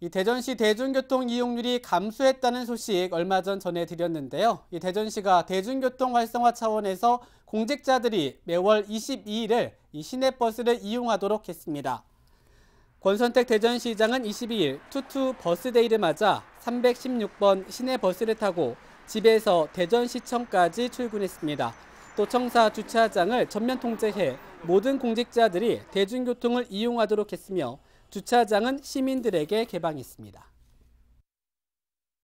이 대전시 대중교통 이용률이 감소했다는 소식 얼마 전 전해드렸는데요. 이 대전시가 대중교통 활성화 차원에서 공직자들이 매월 22일을 이 시내버스를 이용하도록 했습니다. 권선택 대전시장은 22일 투투 버스데이를 맞아 316번 시내버스를 타고 집에서 대전시청까지 출근했습니다. 또 청사 주차장을 전면 통제해 모든 공직자들이 대중교통을 이용하도록 했으며 주차장은 시민들에게 개방했습니다.